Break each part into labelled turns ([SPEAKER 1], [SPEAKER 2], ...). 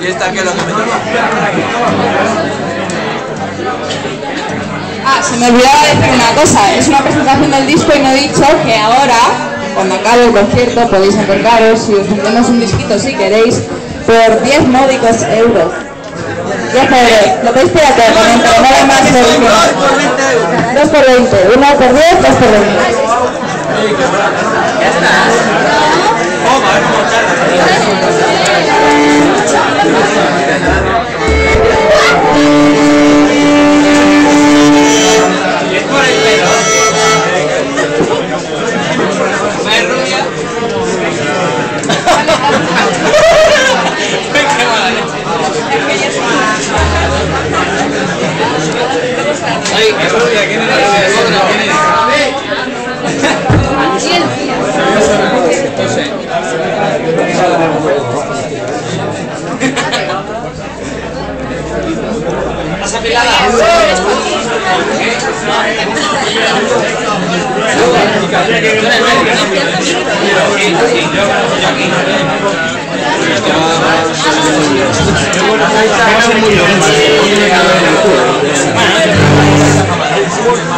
[SPEAKER 1] ¿Y esta es que toca?
[SPEAKER 2] Ah, se me olvidaba decir una cosa. Es una presentación del disco y no he dicho que ahora, cuando acabe el concierto, podéis acercaros y os vendemos un disquito si queréis por 10 módicos euros. 10 euros. Lo pero no hay más solución. 2 por 20. 1 por 10, 2 por 20.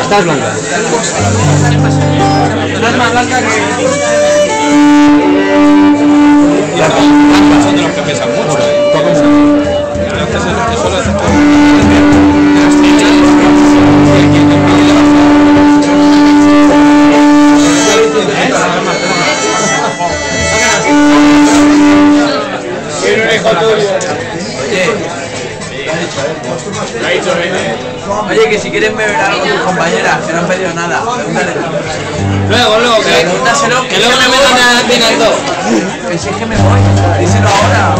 [SPEAKER 3] Estás blanca.
[SPEAKER 1] Estás más blanca.
[SPEAKER 4] Son de los que pesan mucho, ¿eh? Lo
[SPEAKER 1] Oye, que si quieren beber algo tus compañeras, que no han pedido nada, pregúntale.
[SPEAKER 3] Luego, luego, que,
[SPEAKER 1] Pregúntaselo,
[SPEAKER 3] que luego me metan a Pinal 2.
[SPEAKER 1] Que si es que me voy, díselo ahora.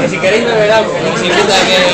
[SPEAKER 3] Que si queréis beber algo, que nos invita a que...